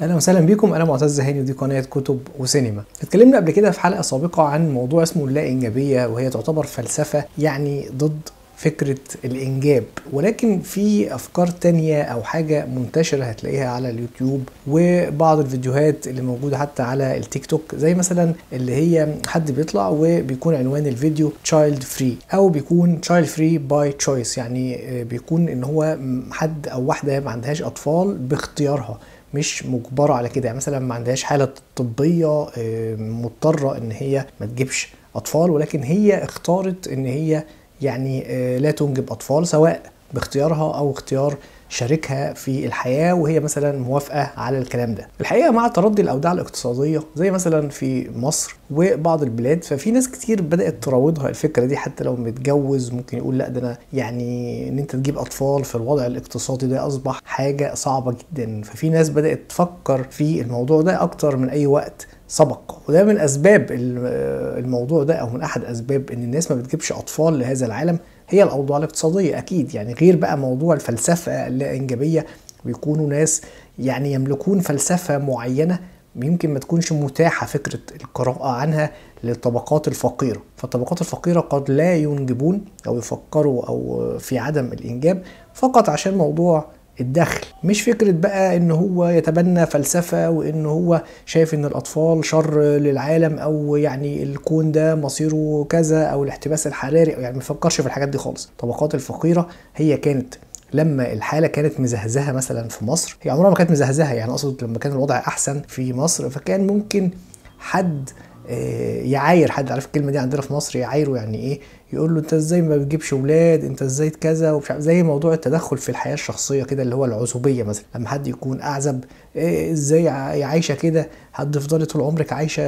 أهلا وسهلا بكم. أنا معتز هاني ودي قناة كتب وسينما. اتكلمنا قبل كده في حلقة سابقة عن موضوع اسمه اللا إنجابية وهي تعتبر فلسفة يعني ضد فكرة الإنجاب. ولكن في أفكار تانية أو حاجة منتشرة هتلاقيها على اليوتيوب وبعض الفيديوهات اللي موجودة حتى على التيك توك زي مثلا اللي هي حد بيطلع وبيكون عنوان الفيديو child free أو بيكون child free by choice يعني بيكون إن هو حد أو واحدة ما عندهاش أطفال باختيارها. مش مجبرة على كده. يعني مثلا ما عندهاش حالة طبية مضطرة إن هي ما تجيبش أطفال ولكن هي اختارت إن هي يعني لا تنجب أطفال سواء باختيارها أو اختيار شريكها في الحياة وهي مثلا موافقة على الكلام ده. الحقيقة مع تردي الأوضاع الاقتصادية زي مثلا في مصر وبعض البلاد ففي ناس كتير بدأت تراودها الفكرة دي حتى لو متجوز ممكن يقول لأ ده أنا يعني إن أنت تجيب أطفال في الوضع الاقتصادي ده أصبح حاجة صعبة جدا. ففي ناس بدأت تفكر في الموضوع ده أكتر من أي وقت سبق. وده من أسباب الموضوع ده أو من أحد أسباب إن الناس ما بتجيبش أطفال لهذا العالم. هي الأوضاع الاقتصادية أكيد. يعني غير بقى موضوع الفلسفة الإنجابية بيكونوا ناس يعني يملكون فلسفة معينة يمكن ما تكونش متاحة فكرة القراءة عنها للطبقات الفقيرة. فالطبقات الفقيرة قد لا ينجبون أو يفكروا أو في عدم الإنجاب فقط عشان موضوع الدخل. مش فكرة بقى إن هو يتبنى فلسفة وإن هو شايف إن الأطفال شر للعالم أو يعني الكون ده مصيره كذا أو الاحتباس الحراري يعني ما يفكرش في الحاجات دي خالص. الطبقات الفقيرة هي كانت لما الحالة كانت مزهزهة مثلا في مصر هي عمرها ما كانت مزهزهة يعني أقصد لما كان الوضع أحسن في مصر فكان ممكن حد يعاير حد. عارف الكلمة دي عندنا في مصر يعايره يعني إيه؟ يقول له أنت إزاي ما بتجيبش ولاد؟ أنت إزاي كذا؟ ومش زي موضوع التدخل في الحياة الشخصية كده اللي هو العزوبية مثلا. لما حد يكون أعزب إيه إزاي عايشه كده؟ هتفضلي طول عمرك عايشة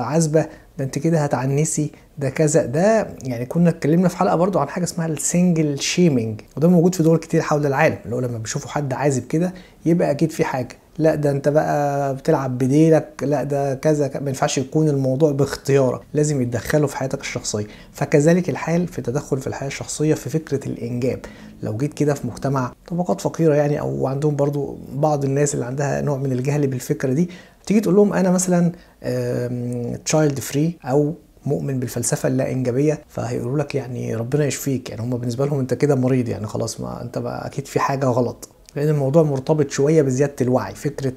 عزبه ده أنت كده هتعنسي ده كذا. ده يعني كنا اتكلمنا في حلقة برضو عن حاجة اسمها ال single shaming وده موجود في دول كتير حول العالم. اللي هو لما بيشوفوا حد عازب كده يبقى أكيد في حاجة. لا ده انت بقى بتلعب بديلك لا ده كذا ما ينفعش يكون الموضوع باختيارك لازم يتدخلوا في حياتك الشخصية. فكذلك الحال في التدخل في الحياة الشخصية في فكرة الإنجاب. لو جيت كده في مجتمع طبقات فقيرة يعني أو عندهم برضو بعض الناس اللي عندها نوع من الجهل بالفكرة دي تيجي تقول لهم أنا مثلا child free أو مؤمن بالفلسفة اللا انجابيه فهيقولوا لك يعني ربنا يشفيك. يعني هم بالنسبة لهم أنت كده مريض يعني خلاص ما أنت بقى أكيد في حاجة غلط. لأن الموضوع مرتبط شوية بزيادة الوعي. فكرة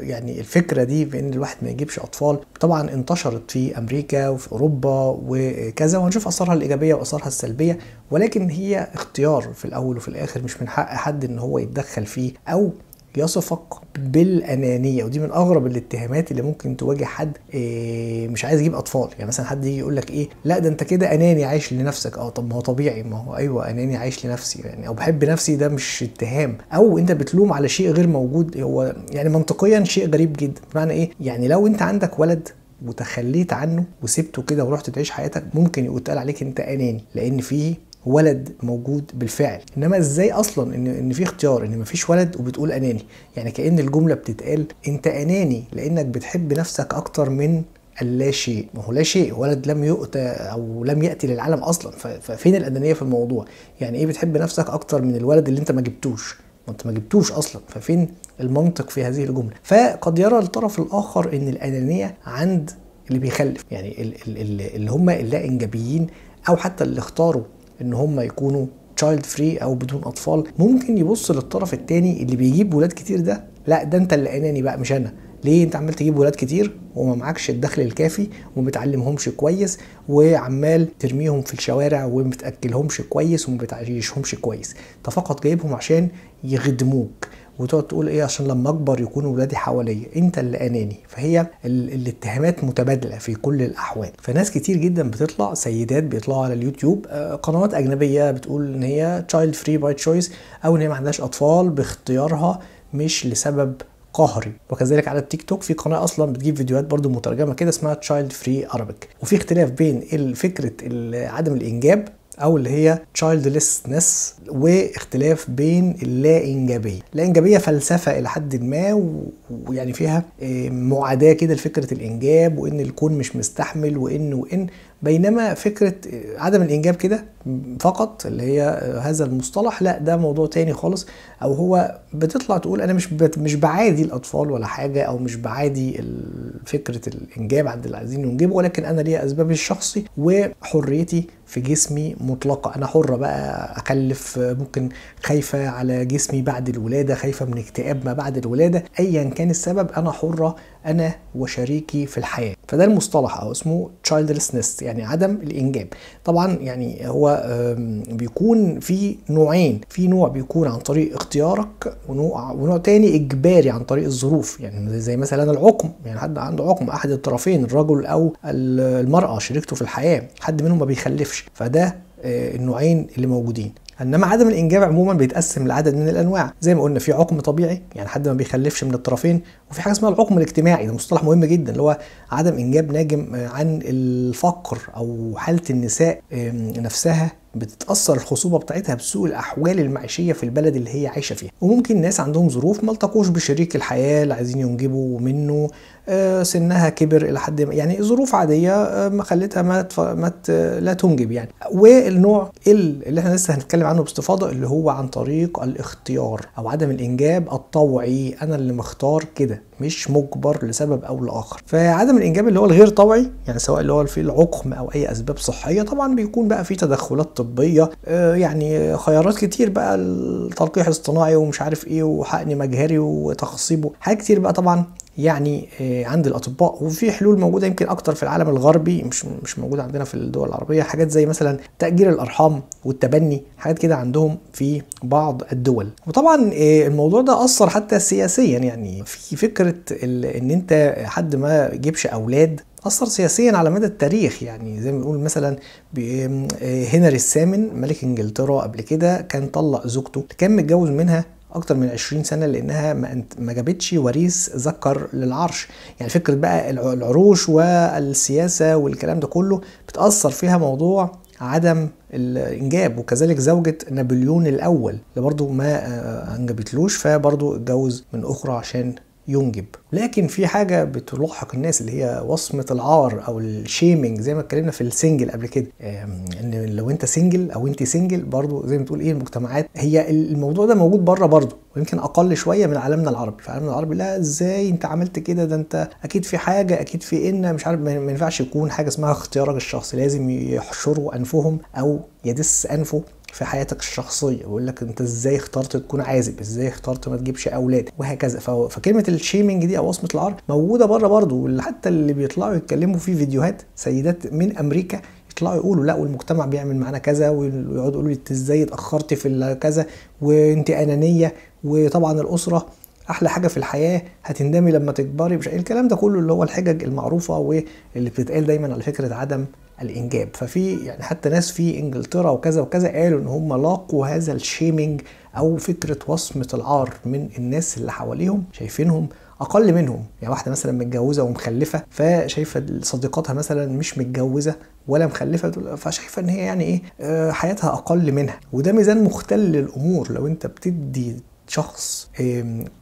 يعني الفكرة دي بان الواحد ما يجيبش أطفال طبعا انتشرت في أمريكا وفي أوروبا وكذا وهنشوف أثارها الإيجابية وأثارها السلبية ولكن هي اختيار في الأول وفي الآخر مش من حق حد إن هو يتدخل فيه أو يصفك بالأنانية ودي من أغرب الاتهامات اللي ممكن تواجه حد إيه مش عايز يجيب أطفال. يعني مثلا حد يجي يقول لك إيه لا ده أنت كده أناني عايش لنفسك. آه طب ما هو طبيعي ما هو أيوه أناني عايش لنفسي يعني أو بحب نفسي ده مش اتهام. أو أنت بتلوم على شيء غير موجود هو يعني منطقيا شيء غريب جدا. بمعنى إيه؟ يعني لو أنت عندك ولد وتخليت عنه وسبته كده ورحت تعيش حياتك ممكن يقول عليك أنت أناني لأن فيه ولد موجود بالفعل. إنما إزاي أصلا إن إن في اختيار؟ إن مفيش ولد وبتقول أناني. يعني كأن الجملة بتتقال أنت أناني لأنك بتحب نفسك أكتر من اللا شيء. ما هو لا شيء. ولد لم يؤتى أو لم يأتي للعالم أصلا. ففين الأنانية في الموضوع؟ يعني إيه بتحب نفسك أكتر من الولد اللي أنت ما جبتوش؟ ما أنت ما جبتوش أصلا. ففين المنطق في هذه الجملة؟ فقد يرى الطرف الآخر إن الأنانية عند اللي بيخلف. يعني اللي هم اللا إنجابيين أو حتى اللي اختاروا إن هم يكونوا child free أو بدون أطفال. ممكن يبص للطرف الثاني اللي بيجيب ولاد كتير ده لا ده أنت اللي اناني بقى مش أنا. ليه أنت عمال تجيب ولاد كتير وما معكش الدخل الكافي وما بتعلمهمش كويس وعمال ترميهم في الشوارع وما بتاكلهمش كويس وما بتعيشهمش كويس؟ انت فقط جايبهم عشان يخدموك. وتقعد تقول إيه عشان لما أكبر يكونوا ولادي حواليا. أنت اللي آناني. فهي الاتهامات متبادلة في كل الأحوال. فناس كتير جدا بتطلع سيدات بيطلعوا على اليوتيوب قنوات أجنبية بتقول إن هي child free by choice أو إن هي ما عندهاش أطفال باختيارها مش لسبب قهري. وكذلك على التيك توك في قناة أصلا بتجيب فيديوهات برضو مترجمة كده اسمها Child Free Arabic وفي اختلاف بين فكرة عدم الإنجاب أو اللي هي childlessness واختلاف بين اللا انجابيه اللا انجابيه فلسفة إلى حد ما ويعني فيها معاداة كده لفكرة الإنجاب وإن الكون مش مستحمل وإن وإن. بينما فكرة عدم الإنجاب كده فقط اللي هي هذا المصطلح لا ده موضوع تاني خالص. أو هو بتطلع تقول أنا مش مش بعادي الأطفال ولا حاجة أو مش بعادي فكرة الإنجاب عند اللي عايزين ينجبوا ولكن أنا ليا أسبابي الشخصي وحريتي في جسمي مطلقة. أنا حره بقى اخلف ممكن خايفة على جسمي بعد الولادة خايفة من اكتئاب ما بعد الولادة. ايا كان السبب أنا حره أنا وشريكي في الحياة. فده المصطلح أو اسمه childlessness يعني عدم الإنجاب. طبعا يعني هو بيكون في نوعين. في نوع بيكون عن طريق اختيارك ونوع ونوع تاني إجباري عن طريق الظروف. يعني زي مثلا العقم يعني حد عنده عقم أحد الطرفين الرجل أو ال- المرأة شريكته في الحياة. حد منهم ما بيخلفش. فده آه، النوعين اللي موجودين. إنما عدم الإنجاب عموما بيتقسم لعدد من الأنواع. زي ما قلنا في عقم طبيعي يعني حد ما بيخلفش من الطرفين وفي حاجة اسمها العقم الاجتماعي. ده مصطلح مهم جدا اللي هو عدم إنجاب ناجم آه، عن الفقر أو حالة النساء نفسها بتتأثر الخصوبة بتاعتها بسوء الأحوال المعيشية في البلد اللي هي عايشة فيها. وممكن ناس عندهم ظروف ما التقوش بشريك الحياة اللي عايزين ينجبوا منه آه، سنها كبر إلى حد ما. يعني ظروف عادية آه، ما خلتها ما, تف... ما ت... لا تنجب يعني. والنوع ال- اللي إحنا لسه هنتكلم عنه باستفاضة اللي هو عن طريق الاختيار أو عدم الإنجاب الطوعي. أنا اللي مختار كده. مش مجبر لسبب أو لآخر. فعدم الإنجاب اللي هو الغير طوعي يعني سواء اللي هو في العقم أو أي أسباب صحية طبعا بيكون بقى في تدخلات طبية آه، يعني خيارات كتير بقى التلقيح الاصطناعي ومش عارف إيه وحقن مجهري وتخصيبه حاجات كتير بقى طبعا يعني آه، عند الأطباء وفي حلول موجودة يمكن أكتر في العالم الغربي مش مش موجودة عندنا في الدول العربية حاجات زي مثلا تأجير الأرحام والتبني حاجات كده عندهم في بعض الدول. وطبعا آه، الموضوع ده أثر حتى سياسيا يعني في فكرة إن أنت حد ما يجيبش أولاد أثر سياسيا على مدى التاريخ. يعني زي ما بنقول مثلا آه، هنري الثامن ملك إنجلترا قبل كده كان طلق زوجته كان متجوز منها أكتر من 20 سنة لأنها ما جابتش وريث ذكر للعرش. يعني فكرة بقى الع- العروش والسياسة والكلام ده كله بتأثر فيها موضوع عدم الإنجاب وكذلك زوجة نابليون الأول اللي برضه ما آه، أنجبتلوش فبرضه اتجوز من أخرى عشان ينجب. لكن في حاجة بتلاحق الناس اللي هي وصمة العار أو ال shaming زي ما اتكلمنا في ال single قبل كده. إن لو أنت single أو أنت single برضو زي ما تقول إيه المجتمعات هي الموضوع ده موجود بره برضو ويمكن أقل شوية من عالمنا العربي. في عالمنا العربي لا إزاي أنت عملت كده؟ ده أنت أكيد في حاجة أكيد في إن مش عارف ما ينفعش يكون حاجة اسمها اختيارك الشخصي. لازم يحشروا أنفهم أو يدس أنفه في حياتك الشخصية بيقول لك أنت إزاي اخترت تكون عازب إزاي اخترت ما تجيبش أولاد وهكذا. فكلمة الشيمنج دي أو وصمة العار موجودة بره واللي حتى اللي بيطلعوا يتكلموا في فيديوهات سيدات من أمريكا يطلعوا يقولوا لا والمجتمع بيعمل معانا كذا ويقعدوا يقولوا لي أنت إزاي اتأخرت في كذا وأنت أنانية وطبعا الأسرة أحلى حاجة في الحياة هتندمي لما تكبري مش الكلام ده كله اللي هو الحجج المعروفة واللي بتتقال دايما على فكرة عدم الإنجاب. ففي يعني حتى ناس في إنجلترا وكذا وكذا قالوا إن هم لاقوا هذا الشيمينج أو فكرة وصمة العار من الناس اللي حواليهم شايفينهم أقل منهم. يعني واحدة مثلا متجوزة ومخلفة فشايفة صديقاتها مثلا مش متجوزة ولا مخلفة فشايفة إن هي يعني إيه آه، حياتها أقل منها. وده ميزان مختل للأمور. لو أنت بتدي شخص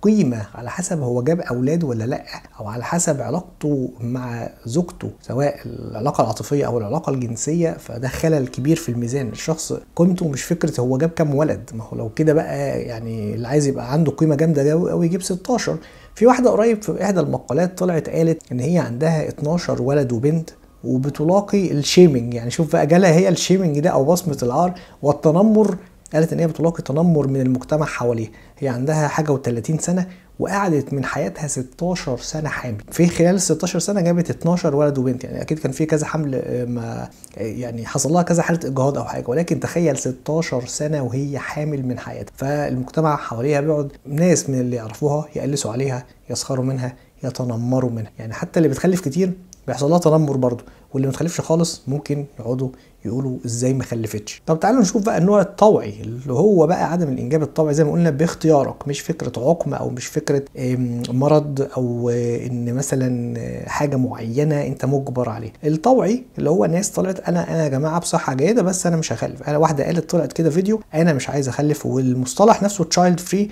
قيمة على حسب هو جاب أولاد ولا لأ أو على حسب علاقته مع زوجته سواء العلاقة العاطفية أو العلاقة الجنسية فده خلل كبير في الميزان. الشخص قيمته مش فكرة هو جاب كام ولد ما هو لو كده بقى يعني اللي عايز يبقى عنده قيمة جامدة أوي أو يجيب 16 في واحدة قريب في إحدى المقالات طلعت قالت إن هي عندها 12 ولد وبنت وبتلاقي الشيمنج يعني شوف بقى جالها هي الشيمنج ده أو بصمة العار والتنمر قالت إن هي بتلاقي تنمر من المجتمع حواليها. هي عندها حاجة و30 سنة وقعدت من حياتها 16 سنة حامل. في خلال ال 16 سنة جابت 12 ولد وبنت. يعني أكيد كان في كذا حمل آه، ما آه، يعني حصل لها كذا حالة إجهاض أو حاجة. ولكن تخيل 16 سنة وهي حامل من حياتها. فالمجتمع حواليها بيقعد ناس من اللي يعرفوها يقلسوا عليها يسخروا منها يتنمروا منها. يعني حتى اللي بتخلف كتير بيحصل لها تنمر برضه. واللي ما تخلفش خالص ممكن يقعدوا يقولوا إزاي ما خلفتش. طب تعالوا نشوف بقى النوع الطوعي اللي هو بقى عدم الإنجاب الطوعي زي ما قلنا باختيارك مش فكرة عقم أو مش فكرة مرض أو آه، إن مثلا آه، حاجة معينة أنت مجبر عليها. الطوعي اللي هو ناس طلعت أنا أنا يا جماعة بصحة جيدة بس أنا مش هخلف. أنا واحدة قالت طلعت كده فيديو أنا مش عايز أخلف والمصطلح نفسه child free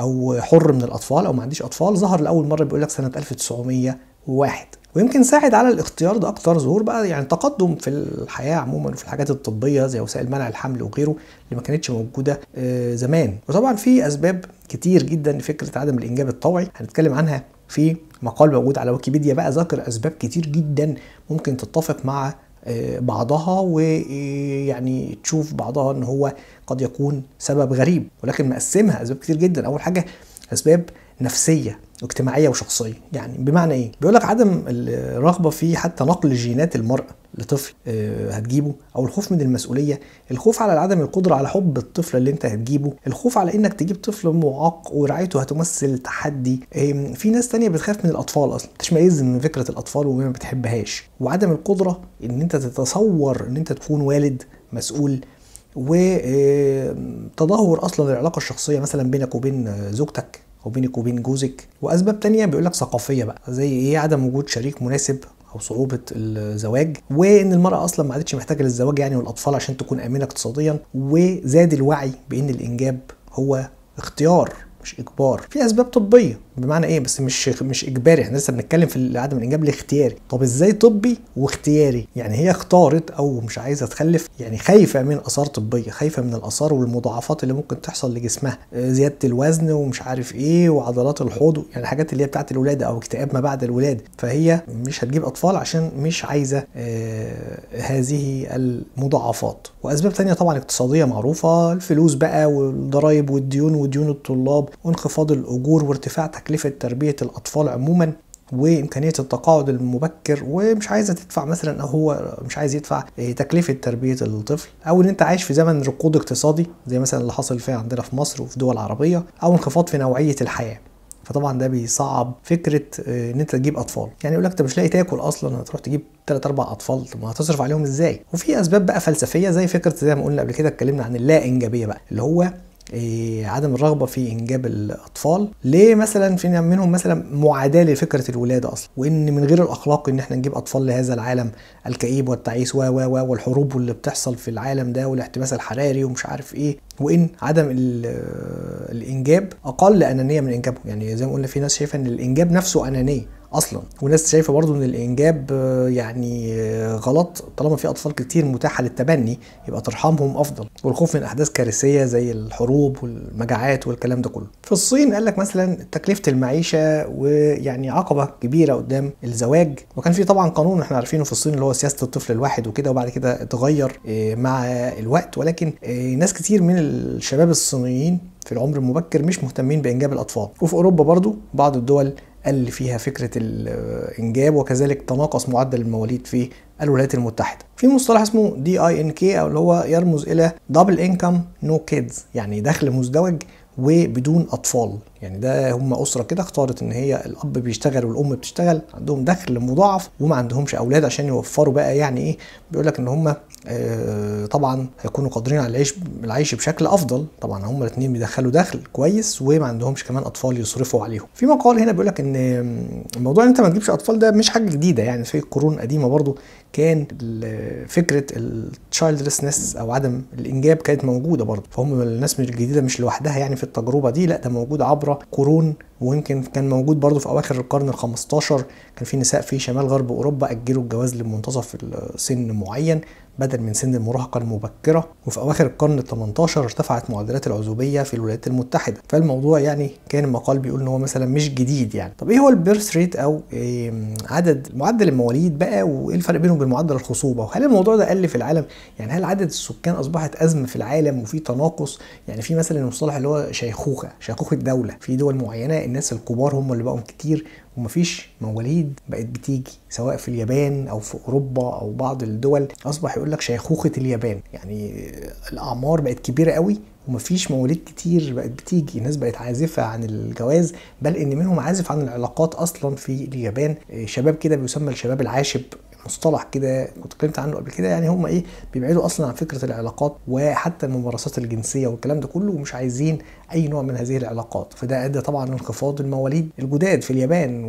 أو حر من الأطفال أو ما عنديش أطفال ظهر لأول مرة بيقول لك سنه 1901 ويمكن ساعد على الاختيار ده أكتر ظهور بقى يعني تقدم في الحياة عموما وفي الحاجات الطبية زي وسائل منع الحمل وغيره اللي ما كانتش موجودة آه، زمان. وطبعا في أسباب كتير جدا لفكرة عدم الإنجاب الطوعي. هنتكلم عنها في مقال موجود على ويكيبيديا بقى ذكر أسباب كتير جدا ممكن تتفق مع آه، بعضها ويعني تشوف بعضها إن هو قد يكون سبب غريب. ولكن مقسمها أسباب كتير جدا. أول حاجة أسباب نفسية. واجتماعيه وشخصية. يعني بمعنى إيه؟ بيقول لك عدم الرغبة في حتى نقل جينات المراه لطفل آه، هتجيبه أو الخوف من المسؤولية. الخوف على عدم القدرة على حب الطفل اللي أنت هتجيبه. الخوف على إنك تجيب طفل معاق ورعايته هتمثل تحدي. آم، في ناس تانية بتخاف من الأطفال أصلا تشمئز من فكرة الأطفال وما بتحبهاش. وعدم القدرة إن أنت تتصور إن أنت تكون والد مسؤول وتدهور أصلا العلاقة الشخصية مثلا بينك وبين زوجتك. أو بينك وبين جوزك. وأسباب تانية بيقول لك ثقافية بقى زي إيه؟ عدم وجود شريك مناسب أو صعوبة الزواج. وإن المرأة أصلا ما عادتش محتاجة للزواج يعني والأطفال عشان تكون آمنة اقتصاديا. وزاد الوعي بإن الإنجاب هو اختيار مش إجبار. في أسباب طبية بمعنى إيه؟ بس مش مش إجباري. إحنا لسه بنتكلم في عدم الإنجاب الاختياري. طب إزاي طبي واختياري؟ يعني هي اختارت أو مش عايزة تخلف يعني خايفة من آثار طبية خايفة من الآثار والمضاعفات اللي ممكن تحصل لجسمها. آه، زيادة الوزن ومش عارف إيه وعضلات الحوض يعني الحاجات اللي هي بتاعت الولادة أو اكتئاب ما بعد الولادة. فهي مش هتجيب أطفال عشان مش عايزة آه هذه المضاعفات. وأسباب تانية طبعا اقتصادية معروفة الفلوس بقى والضرايب والديون وديون الطلاب وانخفاض الأجور وارتفاع تكلفة تربية الأطفال عموما وإمكانية التقاعد المبكر ومش عايزة تدفع مثلا أو هو مش عايز يدفع إيه، تكلفة تربية الطفل. أو إن أنت عايش في زمن ركود اقتصادي زي مثلا اللي حصل فيها عندنا في مصر وفي دول عربية أو انخفاض في نوعية الحياة. فطبعا ده بيصعب فكرة آه، إن أنت تجيب أطفال. يعني يقول لك انت مش لاقي تاكل أصلا؟ هتروح تجيب ثلاث أربع أطفال؟ طب ما هتصرف عليهم إزاي؟ وفي أسباب بقى فلسفية زي فكرة زي ما قلنا قبل كده اتكلمنا عن اللا إنجابية بقى اللي هو عدم الرغبة في إنجاب الأطفال. ليه مثلا في منهم مثلا معاداة لفكرة الولادة أصلا؟ وإن من غير الأخلاق إن إحنا نجيب أطفال لهذا العالم الكئيب والتعيس و و والحروب اللي بتحصل في العالم ده والاحتباس الحراري ومش عارف إيه. وإن عدم ال- الإنجاب أقل أنانية من انجابه يعني زي ما قلنا في ناس شايفة إن الإنجاب نفسه أنانية. أصلا. وناس شايفة برضو إن الإنجاب آه، يعني آه، غلط. طالما في أطفال كتير متاحة للتبني يبقى ترحمهم أفضل. والخوف من أحداث كارثية زي الحروب والمجاعات والكلام ده كله. في الصين قال لك مثلا تكلفة المعيشة ويعني عقبة كبيرة قدام الزواج. وكان في طبعا قانون إحنا عارفينه في الصين اللي هو سياسة الطفل الواحد وكده وبعد كده اتغير آه، مع الوقت. ولكن ناس كتير من الشباب الصينيين في العمر المبكر مش مهتمين بإنجاب الأطفال. وفي أوروبا برضو بعض الدول قل فيها فكرة الإنجاب وكذلك تناقص معدل المواليد في الولايات المتحدة. في مصطلح اسمه D I N K أو اللي هو يرمز إلى double income no kids يعني دخل مزدوج وبدون أطفال يعني ده هم أسرة كده اختارت إن هي الأب بيشتغل والأم بتشتغل عندهم دخل مضاعف وما عندهمش أولاد عشان يوفروا بقى يعني إيه بيقول لك إن هم آه، طبعا هيكونوا قادرين على العيش العيش بشكل أفضل. طبعا هم الاثنين بيدخلوا دخل كويس وما عندهمش كمان أطفال يصرفوا عليهم. في مقال هنا بيقول لك إن موضوع إن أنت ما تجيبش أطفال ده مش حاجة جديدة يعني في قرون قديمة برضو كان فكرة التشايلدلسنس أو عدم الإنجاب كانت موجودة برضو. فهم الناس الجديدة مش لوحدها يعني في التجربة دي لأ ده موجود عبر قرون ويمكن كان موجود برضو في أواخر القرن ال 15 كان في نساء في شمال غرب أوروبا أجلوا الجواز لمنتصف سن معين بدل من سن المراهقة المبكرة. وفي أواخر القرن ال 18 ارتفعت معدلات العزوبية في الولايات المتحدة. فالموضوع يعني كان المقال بيقول إن هو مثلا مش جديد يعني. طب إيه هو البيرث ريت أو إيه عدد معدل المواليد بقى وإيه الفرق بينه وبين معدل الخصوبة؟ وهل الموضوع ده قل في العالم؟ يعني هل عدد السكان أصبحت أزمة في العالم وفي تناقص؟ يعني في مثلا المصطلح اللي هو شيخوخة شيخوخة دولة في دول معينة الناس الكبار هم اللي بقوا كتير ومفيش مواليد بقت بتيجي سواء في اليابان أو في أوروبا أو بعض الدول. أصبح يقول لك شيخوخة اليابان. يعني الأعمار بقت كبيرة قوي ومفيش مواليد كتير بقت بتيجي. الناس بقت عازفة عن الجواز بل إن منهم عازف عن العلاقات أصلا في اليابان. شباب كده بيسمى الشباب العاشب. مصطلح كده كنت اتكلمت عنه قبل كده يعني هم إيه بيبعدوا أصلا عن فكرة العلاقات وحتى الممارسات الجنسية والكلام ده كله ومش عايزين أي نوع من هذه العلاقات. فده أدى طبعا لانخفاض المواليد الجداد في اليابان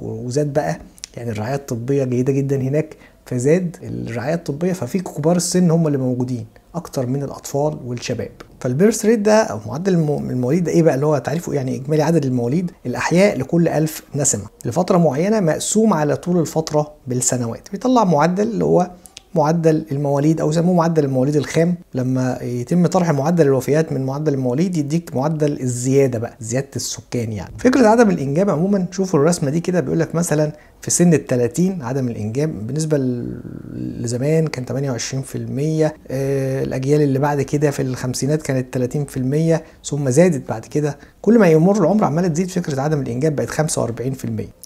وزاد بقى يعني الرعايه الطبية جيدة جدا هناك فزاد الرعايه الطبية ففي كبار السن هم اللي موجودين. أكتر من الأطفال والشباب. فالبيرث ريت ده أو معدل المواليد ده إيه بقى؟ اللي هو تعريفه يعني إجمالي عدد المواليد الأحياء لكل ألف نسمة. لفترة معينة مقسوم على طول الفترة بالسنوات. بيطلع معدل اللي هو معدل المواليد أو يسموه معدل المواليد الخام. لما يتم طرح معدل الوفيات من معدل المواليد يديك معدل الزيادة بقى زيادة السكان يعني. فكرة عدم الإنجاب عموما شوفوا الرسمة دي كده بيقول لك مثلا في سن ال 30 عدم الإنجاب بالنسبة لزمان كان 28% آه الأجيال اللي بعد كده في الخمسينات كانت 30% ثم زادت بعد كده. كل ما يمر العمر عمالة تزيد فكرة عدم الإنجاب بقت 45%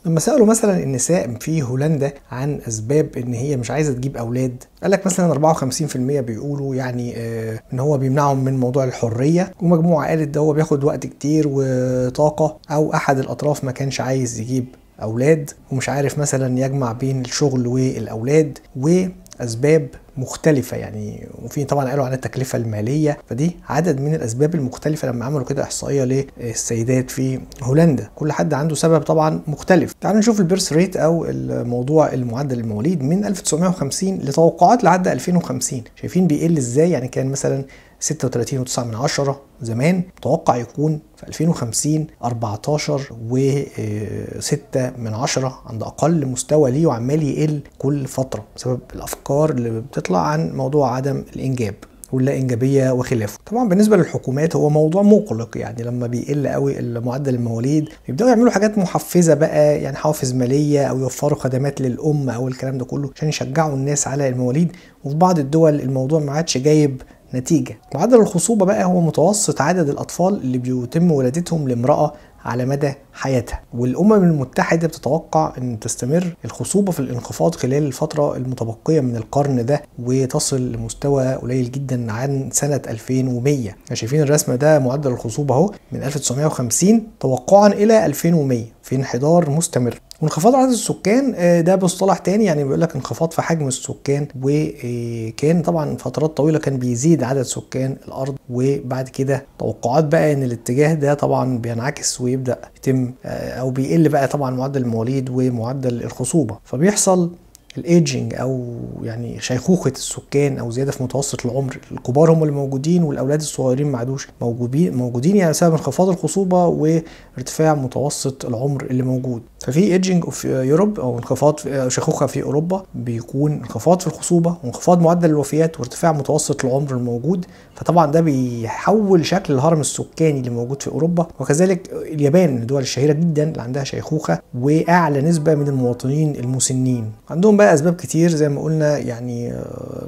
لما سألوا مثلا النساء في هولندا عن أسباب إن هي مش عايزة تجيب أولاد قال لك مثلا 54% بيقولوا يعني آه إن هو بيمنعهم من موضوع الحرية ومجموعة قالت ده هو بياخد وقت كتير وطاقة أو أحد الأطراف ما كانش عايز يجيب. أولاد ومش عارف مثلا يجمع بين الشغل والأولاد وأسباب مختلفة يعني. وفي طبعا قالوا عن التكلفة المالية. فدي عدد من الأسباب المختلفة لما عملوا كده إحصائية للسيدات في هولندا. كل حد عنده سبب طبعا مختلف. تعالوا نشوف البيرث ريت أو الموضوع المعدل المواليد من 1950 لتوقعات لعد 2050 شايفين بيقل إزاي؟ يعني كان مثلا 36.9 من عشرة زمان متوقع يكون في 2050 14 و6 من عشرة عند أقل مستوى ليه وعمال يقل كل فترة بسبب الأفكار اللي بتطلع عن موضوع عدم الإنجاب واللا انجابيه وخلافه. طبعا بالنسبة للحكومات هو موضوع مقلق يعني لما بيقل قوي معدل المواليد بيبدأوا يعملوا حاجات محفزة بقى يعني حوافز مالية أو يوفروا خدمات للام أو الكلام ده كله عشان يشجعوا الناس على المواليد. وفي بعض الدول الموضوع ما عادش جايب نتيجة. معدل الخصوبة بقى هو متوسط عدد الأطفال اللي بيتم ولادتهم لامرأة على مدى حياتها. والأمم المتحدة بتتوقع أن تستمر الخصوبة في الانخفاض خلال الفترة المتبقية من القرن ده وتصل لمستوى قليل جدا عن سنة 2100 شايفين الرسمة ده معدل الخصوبة أهو من 1950 توقعا إلى 2100 في انحدار مستمر. وانخفاض عدد السكان ده بمصطلح تاني يعني بيقول لك انخفاض في حجم السكان وكان طبعا فترات طويلة كان بيزيد عدد سكان الأرض وبعد كده توقعات بقى إن الاتجاه ده طبعا بينعكس ويبدأ يتم أو بيقل بقى طبعا معدل المواليد ومعدل الخصوبة. فبيحصل الايجنج أو يعني شيخوخة السكان أو زيادة في متوسط العمر. الكبار هم اللي موجودين والأولاد الصغيرين ما عادوش موجودين موجودين يعني بسبب انخفاض الخصوبة وارتفاع متوسط العمر اللي موجود. ففي aging of Europe أو انخفاض شيخوخة في أوروبا بيكون انخفاض في الخصوبة وانخفاض معدل الوفيات وارتفاع متوسط العمر الموجود. فطبعا ده بيحول شكل الهرم السكاني اللي موجود في أوروبا. وكذلك اليابان من الدول الشهيرة جدا اللي عندها شيخوخة وأعلى نسبة من المواطنين المسنين. عندهم بقى أسباب كتير زي ما قلنا يعني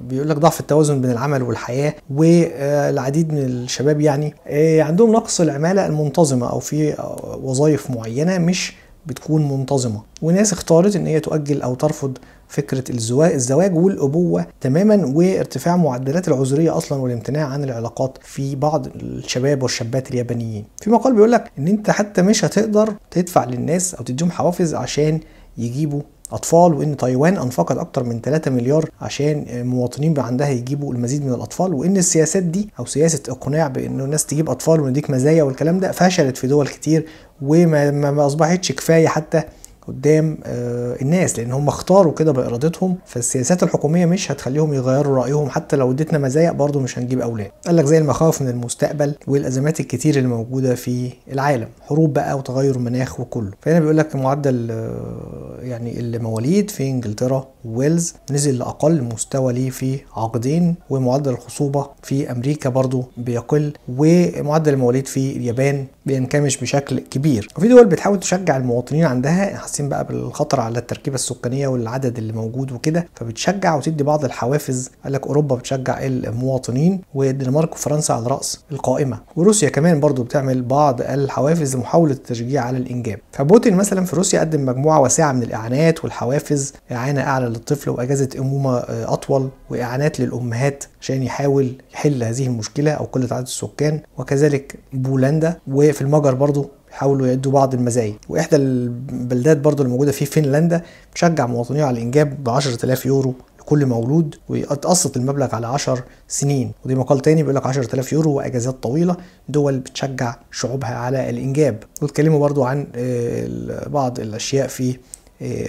بيقول لك ضعف التوازن بين العمل والحياة والعديد من الشباب يعني عندهم نقص العمالة المنتظمة أو في وظائف معينة مش بتكون منتظمة. وناس اختارت إن هي تؤجل أو ترفض فكرة الزواج الزواج والأبوة تماما وارتفاع معدلات العذرية أصلا والامتناع عن العلاقات في بعض الشباب والشابات اليابانيين. في مقال بيقول لك إن أنت حتى مش هتقدر تدفع للناس أو تديهم حوافز عشان يجيبوا اطفال وإن تايوان أنفقت أكتر من 3 مليار عشان مواطنين عندها يجيبوا المزيد من الأطفال وإن السياسات دي أو سياسة اقناع بانه الناس تجيب أطفال ونديك مزايا والكلام ده فشلت في دول كتير وما ما أصبحتش كفاية حتى قدام آه الناس لأن هم اختاروا كده بإرادتهم فالسياسات الحكومية مش هتخليهم يغيروا رأيهم. حتى لو اديتنا مزايا برضه مش هنجيب أولاد. قال لك زي المخاوف من المستقبل والأزمات الكتير اللي موجوده في العالم حروب بقى وتغير مناخ وكله. فهنا بيقول لك معدل آه يعني المواليد في إنجلترا ويلز نزل لأقل مستوى ليه في عقدين ومعدل الخصوبة في أمريكا برضه بيقل ومعدل المواليد في اليابان بينكمش بشكل كبير. وفي دول بتحاول تشجع المواطنين عندها حاسين بقى بالخطر على التركيبة السكانية والعدد اللي موجود وكده فبتشجع وتدي بعض الحوافز. قال لك أوروبا بتشجع المواطنين والدنمارك وفرنسا على رأس القائمة. وروسيا كمان برضو بتعمل بعض الحوافز لمحاولة التشجيع على الإنجاب. فبوتين مثلا في روسيا قدم مجموعة واسعة من الإعانات والحوافز إعانة أعلى للطفل وأجازة أمومة أطول وإعانات للأمهات عشان يحاول يحل هذه المشكلة أو قلة عدد السكان. وكذلك بولندا وفي المجر برضو بيحاولوا يدوا بعض المزايا. وإحدى البلدات برضو الموجوده في فنلندا بتشجع مواطنيها على الإنجاب ب 10000 يورو لكل مولود ويتقسط المبلغ على 10 سنين. ودي مقال تاني بيقول لك 10000 يورو وأجازات طويلة دول بتشجع شعوبها على الإنجاب. واتكلموا برضو عن بعض الأشياء في آه،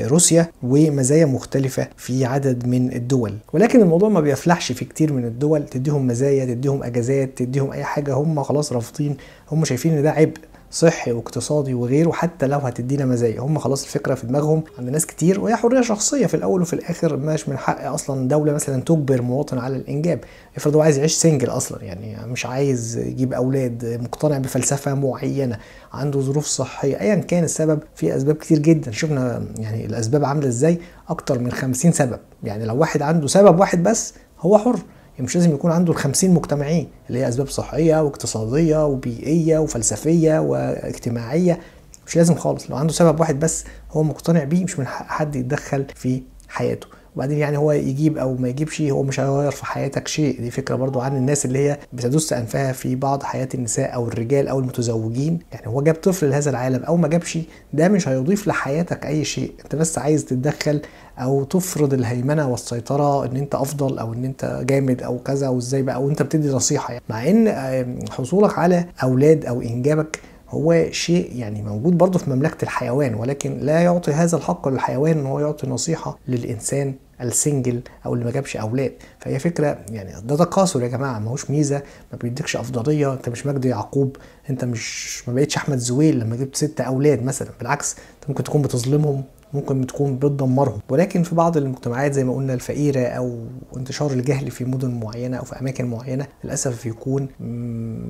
روسيا ومزايا مختلفة في عدد من الدول. ولكن الموضوع ما بيفلحش في كتير من الدول تديهم مزايا تديهم أجازات تديهم أي حاجة هم خلاص رافضين هم شايفين إن ده عبء. صحي واقتصادي وغيره حتى لو هتدينا مزايا. هم خلاص الفكرة في دماغهم عند ناس كتير وهي حرية شخصية في الأول وفي الآخر مش من حق أصلا دولة مثلا تجبر مواطن على الإنجاب. افرض هو عايز يعيش سنجل أصلا يعني مش عايز يجيب أولاد مقتنع بفلسفة معينة عنده ظروف صحية. ايا كان السبب في أسباب كتير جدا. شفنا يعني الأسباب عاملة إزاي؟ أكتر من 50 سبب. يعني لو واحد عنده سبب واحد بس هو حر. يعني مش لازم يكون عنده ال 50 مجتمعين اللي هي أسباب صحية واقتصادية وبيئية وفلسفية واجتماعية. مش لازم خالص لو عنده سبب واحد بس هو مقتنع بيه مش من حق حد يتدخل في حياته. وبعدين يعني هو يجيب أو ما يجيبش هو مش هيغير في حياتك شيء. دي فكرة برضو عن الناس اللي هي بتدس أنفها في بعض حياة النساء أو الرجال أو المتزوجين. يعني هو جاب طفل لهذا العالم أو ما جابش ده مش هيضيف لحياتك أي شيء. أنت بس عايز تتدخل أو تفرض الهيمنة والسيطرة إن أنت أفضل أو إن أنت جامد أو كذا وإزاي بقى وأنت بتدي نصيحة يعني. مع إن حصولك على أولاد أو إنجابك هو شيء يعني موجود برضه في مملكة الحيوان ولكن لا يعطي هذا الحق للحيوان إن هو يعطي نصيحة للإنسان السنجل أو اللي ما جابش أولاد. فهي فكرة يعني ده تقاصر يا جماعة ما هوش ميزة ما بيديكش أفضلية أنت مش مجدي يعقوب أنت مش ما بقتش أحمد زويل لما جبت ست أولاد مثلا. بالعكس أنت ممكن تكون بتظلمهم ممكن تكون بتدمرهم. ولكن في بعض المجتمعات زي ما قلنا الفقيرة أو انتشار الجهل في مدن معينة أو في أماكن معينة للأسف بيكون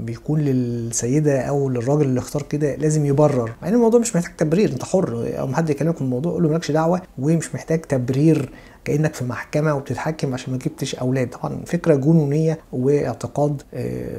بيكون للسيدة أو للراجل اللي اختار كده لازم يبرر. مع إن الموضوع مش محتاج تبرير أنت حر. أو حد يكلمك في الموضوع قول له مالكش دعوة ومش محتاج تبرير كأنك في محكمة وبتتحكم عشان ما جبتش أولاد. طبعا فكرة جنونية واعتقاد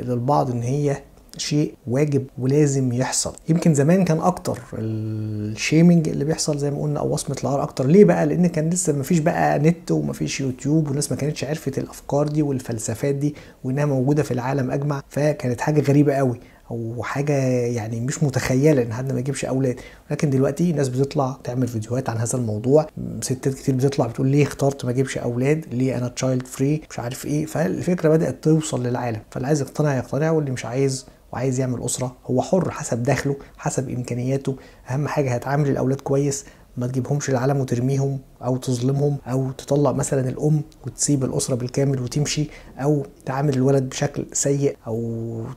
للبعض إن هي شيء واجب ولازم يحصل. يمكن زمان كان أكتر الشيمنج اللي بيحصل زي ما قلنا أو وصمة العار أكتر. ليه بقى؟ لأن كان لسه ما فيش بقى نت وما فيش يوتيوب والناس ما كانتش عرفت الأفكار دي والفلسفات دي وإنها موجودة في العالم أجمع فكانت حاجة غريبة قوي. أو حاجة يعني مش متخيلة إن حد ما يجيبش أولاد. لكن دلوقتي ناس بتطلع تعمل فيديوهات عن هذا الموضوع. ستات كتير بتطلع بتقول ليه اخترت ما أجيبش أولاد؟ ليه أنا child free مش عارف إيه. فالفكرة بدأت توصل للعالم. فاللي عايز يقتنع يقتنع واللي مش عايز وعايز يعمل أسرة هو حر حسب دخله حسب إمكانياته. أهم حاجة هتعامل الأولاد كويس ما تجيبهمش العالم وترميهم أو تظلمهم أو تطلق مثلا الأم وتسيب الأسرة بالكامل وتمشي أو تعامل الولد بشكل سيء أو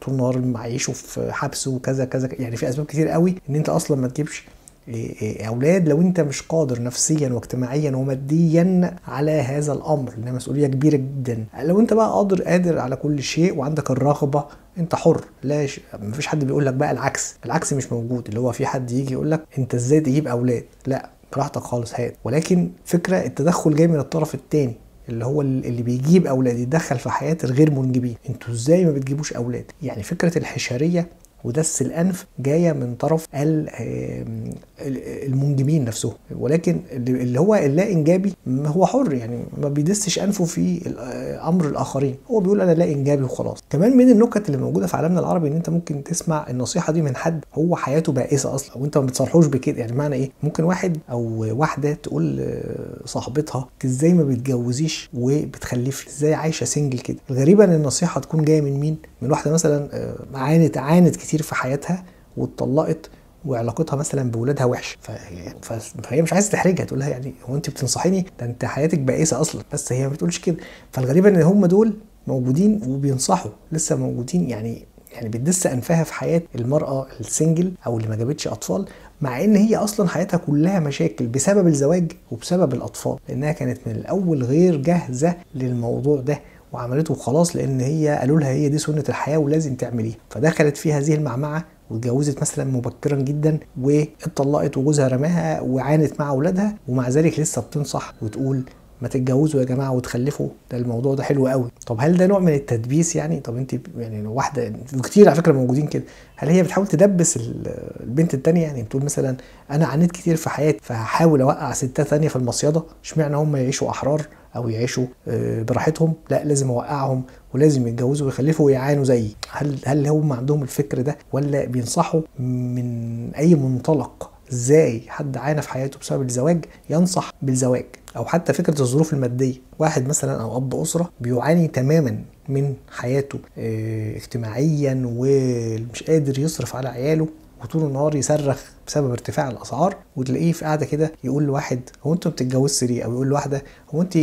طول النهار معيشه في حبس وكذا كذا. يعني في أسباب كتير قوي إن أنت أصلا ما تجيبش أولاد لو أنت مش قادر نفسيا واجتماعيا وماديا على هذا الأمر لأنها مسؤولية كبيرة جدا. لو أنت بقى قادر قادر على كل شيء وعندك الرغبة أنت حر. لا ش... مفيش حد بيقول لك بقى العكس. العكس مش موجود. اللي هو في حد يجي يقول لك أنت إزاي تجيب أولاد؟ لا براحتك خالص هات. ولكن فكرة التدخل جاي من الطرف الثاني اللي هو اللي بيجيب أولاد يتدخل في حياة الغير منجبين. أنتوا إزاي ما بتجيبوش أولاد؟ يعني فكرة الحشرية ودس الأنف جاية من طرف المنجبين نفسهم. ولكن اللي هو اللا إنجابي هو حر يعني ما بيدسش أنفه في أمر الآخرين. هو بيقول أنا لا إنجابي وخلاص. كمان من النكت اللي موجودة في عالمنا العربي إن أنت ممكن تسمع النصيحة دي من حد هو حياته بائسة أصلا وأنت ما بتصرحوش بكده. يعني معنى إيه؟ ممكن واحد أو واحدة تقول صاحبتها إزاي ما بتجوزيش وبتخلفي إزاي عايشة single كده؟ الغريبه ان النصيحة تكون جاية من مين؟ من واحدة مثلا عانت عانت كتير. في حياتها واتطلقت وعلاقتها مثلا بولادها وحشه فهي مش عايزة تحرجها تقول لها يعني هو انت بتنصحيني؟ ده أنت حياتك بائسة أصلا. بس هي ما بتقولش كده. فالغريب إن هم دول موجودين وبينصحوا لسه موجودين يعني يعني بتدس أنفها في حياة المرأة ال single أو اللي ما جابتش أطفال مع إن هي أصلا حياتها كلها مشاكل بسبب الزواج وبسبب الأطفال لأنها كانت من الأول غير جاهزة للموضوع ده. وعملته خلاص لأن هي قالوا لها هي دي سنة الحياة ولازم تعمليها. فدخلت في هذه المعمعة واتجوزت مثلا مبكرا جدا واتطلقت وجوزها رماها وعانت مع أولادها ومع ذلك لسه بتنصح وتقول ما تتجوزوا يا جماعة وتخلفوا. ده الموضوع ده حلو قوي. طب هل ده نوع من التدبيس يعني؟ طب انت يعني واحدة كتير على فكرة موجودين كده. هل هي بتحاول تدبس البنت التانية؟ يعني بتقول مثلا أنا عانيت كتير في حياتي فهحاول أوقع ستات تانية في المصيدة. اشمعنى هم يعيشوا أحرار أو يعيشوا براحتهم؟ لا لازم أوقعهم ولازم يتجوزوا ويخلفوا ويعانوا زيي. هل هل هم عندهم الفكر ده ولا بينصحوا من أي منطلق إزاي حد عانى في حياته بسبب الزواج ينصح بالزواج؟ أو حتى فكرة الظروف المادية. واحد مثلا أو أب أسرة بيعاني تماما من حياته آه اجتماعيا ومش قادر يصرف على عياله وطول النهار يصرخ بسبب ارتفاع الأسعار وتلاقيه في قاعدة كده يقول لواحد هو انت ما بتتجوزش ليه أو يقول لواحدة هو انت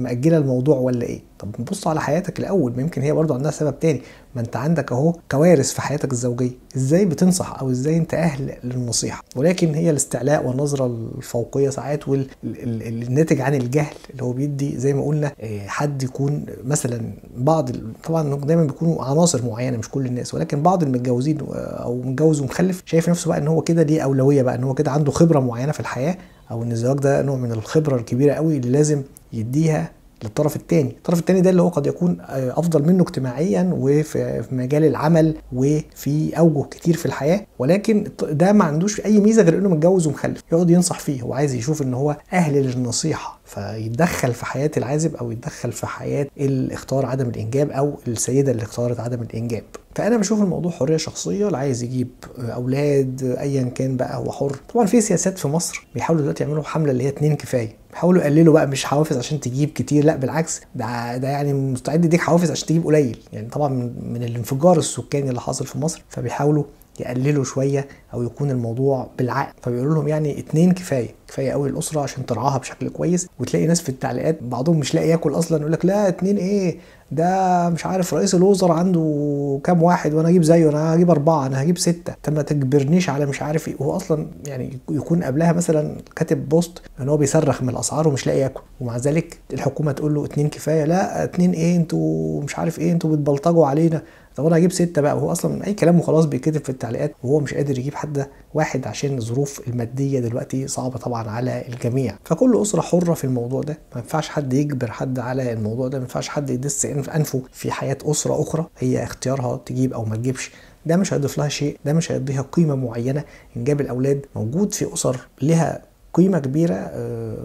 مأجلة الموضوع ولا إيه؟ طب بص على حياتك الأول يمكن هي برضو عندها سبب تاني. ما أنت عندك أهو كوارث في حياتك الزوجية. إزاي بتنصح أو إزاي أنت أهل للنصيحة؟ ولكن هي الاستعلاء والنظرة الفوقية ساعات والناتج عن الجهل اللي هو بيدي زي ما قلنا حد يكون مثلا بعض طبعا دايما بيكونوا عناصر معينة مش كل الناس ولكن بعض المتجوزين أو متجوز ومخلف شايف نفسه بقى إن هو كده ليه أولوية بقى إن هو كده عنده خبرة معينة في الحياة أو إن الزواج ده نوع من الخبرة الكبيرة قوي اللي لازم يديها للطرف الثاني الطرف الثاني ده اللي هو قد يكون أفضل منه اجتماعيا وفي مجال العمل وفي أوجه كتير في الحياة. ولكن ده ما عندوش أي ميزة غير إنه متجوز ومخلف يقعد ينصح فيه هو عايز يشوف إن هو أهل للنصيحة فيتدخل في حياة العازب أو يتدخل في حياة اللي اختار عدم الإنجاب أو السيدة اللي اختارت عدم الإنجاب. فأنا بشوف الموضوع حرية شخصية اللي عايز يجيب أولاد ايا كان بقى هو حر. طبعا في سياسات في مصر بيحاولوا دلوقتي يعملوا حملة اللي هي اتنين كفاية. بيحاولوا يقللوا بقى مش حوافز عشان تجيب كتير لا بالعكس ده ده يعني مستعد يديك حوافز عشان تجيب قليل. يعني طبعا من, الانفجار السكاني اللي حاصل في مصر فبيحاولوا يقللوا شوية أو يكون الموضوع بالعقل. فبيقولوا لهم يعني اتنين كفاية كفاية قوي الأسرة عشان ترعاها بشكل كويس. وتلاقي ناس في التعليقات بعضهم مش لاقي ياكل أصلا يقول لك لا اتنين إيه؟ ده مش عارف رئيس الوزراء عنده كام واحد وأنا أجيب زيه أنا هجيب أربعة أنا هجيب ستة. انت ما تجبرنيش على مش عارف إيه. وهو أصلا يعني يكون قبلها مثلا كاتب بوست إن هو بيصرخ من الأسعار ومش لاقي ياكل. ومع ذلك الحكومة تقول له اتنين كفاية. لا اتنين إيه؟ أنتوا مش عارف إيه؟ أنتوا بتبلطجوا علينا. طب أنا هجيب ستة بقى وهو أصلا أي كلام وخلاص بيتكتب في التعليقات وهو مش قادر يجيب حد واحد عشان الظروف المادية دلوقتي صعبة طبعا على الجميع. فكل أسرة حرة في الموضوع ده. ما ينفعش حد يجبر حد على الموضوع ده ما ينفعش حد يدس أنفه في حياة أسرة أخرى هي اختيارها تجيب أو ما تجيبش. ده مش هيضيف لها شيء ده مش هيديها قيمة معينة. إنجاب الأولاد موجود في أسر لها قيمة كبيرة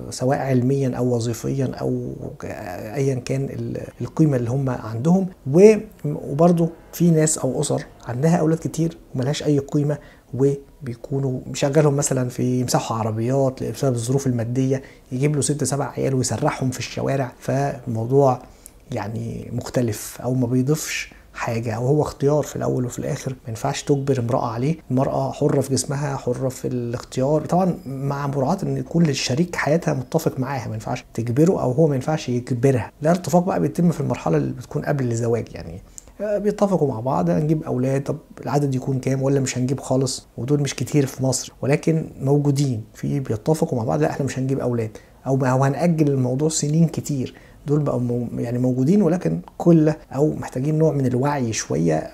سواء علميا أو وظيفيا أو أيا كان القيمة اللي هم عندهم. وبرضه في ناس أو أسر عندها أولاد كتير وملهاش أي قيمة وبيكونوا مشغلهم مثلا في يمسحوا عربيات بسبب الظروف المادية يجيب له ست سبع عيال ويسرحهم في الشوارع. فالموضوع يعني مختلف أو ما بيضيفش حاجة أو هو اختيار في الأول وفي الآخر. ما ينفعش تجبر امرأة عليه. المرأة حرة في جسمها حرة في الاختيار. طبعا مع مراعاة إن يكون الشريك حياتها متفق معاها ما ينفعش تجبره أو هو ما ينفعش يجبرها. الارتفاق بقى بيتم في المرحلة اللي بتكون قبل الزواج يعني. بيتفقوا مع بعض هنجيب أولاد. طب العدد يكون كام ولا مش هنجيب خالص؟ ودول مش كتير في مصر. ولكن موجودين. في بيتفقوا مع بعض لا إحنا مش هنجيب أولاد. أو هنأجل الموضوع سنين كتير. دول بقوا يعني موجودين ولكن كل أو محتاجين نوع من الوعي شوية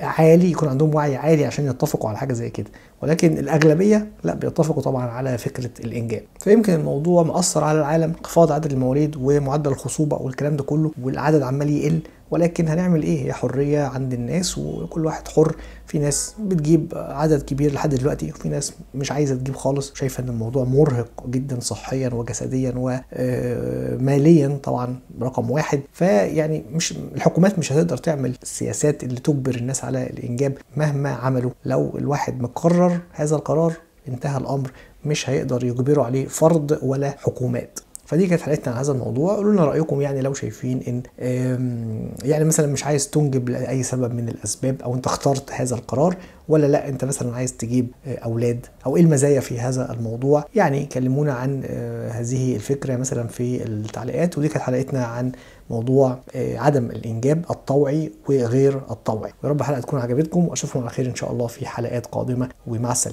عالي يكون عندهم وعي عالي عشان يتفقوا على حاجة زي كده. ولكن الأغلبية لا بيتفقوا طبعا على فكرة الإنجاب. فيمكن الموضوع مأثر على العالم انخفاض عدد المواليد ومعدل الخصوبة والكلام ده كله والعدد عمال يقل ولكن هنعمل إيه؟ هي حرية عند الناس وكل واحد حر. في ناس بتجيب عدد كبير لحد دلوقتي وفي ناس مش عايزة تجيب خالص. شايفة إن الموضوع مرهق جدا صحيا وجسديا وماليا طبعا رقم واحد. فيعني مش الحكومات مش هتقدر تعمل السياسات اللي تجبر الناس على الإنجاب مهما عملوا. لو الواحد مقرر هذا القرار انتهى الأمر مش هيقدر يجبروا عليه فرد ولا حكومات. فدي كانت حلقتنا عن هذا الموضوع. قولوا لنا رأيكم يعني لو شايفين إن يعني مثلا مش عايز تنجب لأي سبب من الأسباب أو أنت اخترت هذا القرار ولا لأ أنت مثلا عايز تجيب أولاد أو إيه المزايا في هذا الموضوع؟ يعني كلمونا عن هذه الفكرة مثلا في التعليقات. ودي كانت حلقتنا عن موضوع عدم الإنجاب الطوعي وغير الطوعي. يا رب الحلقة تكون عجبتكم وأشوفكم على خير إن شاء الله في حلقات قادمة ومع السلامة.